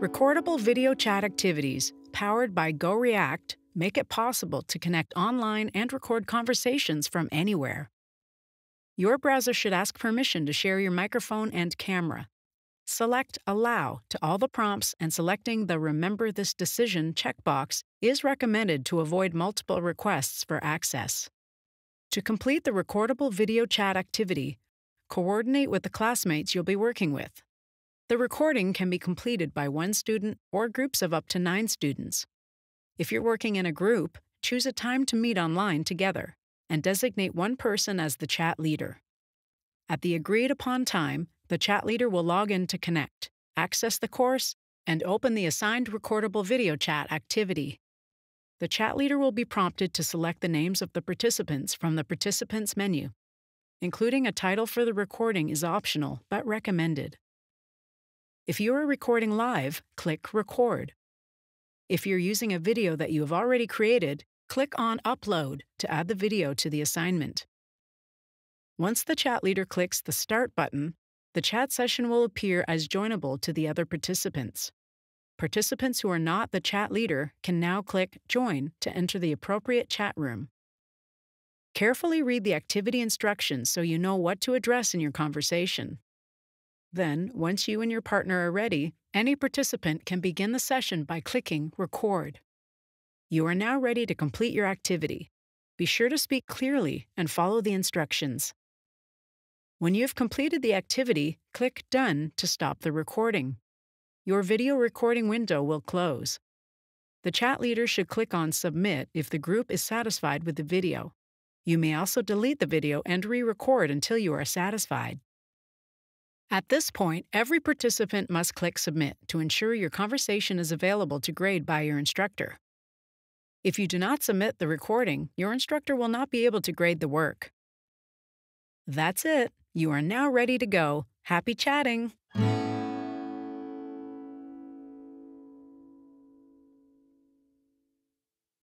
Recordable video chat activities, powered by GoReact, make it possible to connect online and record conversations from anywhere. Your browser should ask permission to share your microphone and camera. Select Allow to all the prompts, and selecting the Remember this decision checkbox is recommended to avoid multiple requests for access. To complete the recordable video chat activity, coordinate with the classmates you'll be working with. The recording can be completed by one student or groups of up to nine students. If you're working in a group, choose a time to meet online together and designate one person as the chat leader. At the agreed upon time, the chat leader will log in to connect, access the course, and open the assigned recordable video chat activity. The chat leader will be prompted to select the names of the participants from the Participants menu. Including a title for the recording is optional but recommended. If you are recording live, click Record. If you're using a video that you have already created, click on Upload to add the video to the assignment. Once the chat leader clicks the Start button, the chat session will appear as joinable to the other participants. Participants who are not the chat leader can now click Join to enter the appropriate chat room. Carefully read the activity instructions so you know what to address in your conversation. Then, once you and your partner are ready, any participant can begin the session by clicking Record. You are now ready to complete your activity. Be sure to speak clearly and follow the instructions. When you have completed the activity, click Done to stop the recording. Your video recording window will close. The chat leader should click on Submit if the group is satisfied with the video. You may also delete the video and re record until you are satisfied. At this point, every participant must click Submit to ensure your conversation is available to grade by your instructor. If you do not submit the recording, your instructor will not be able to grade the work. That's it. You are now ready to go. Happy chatting!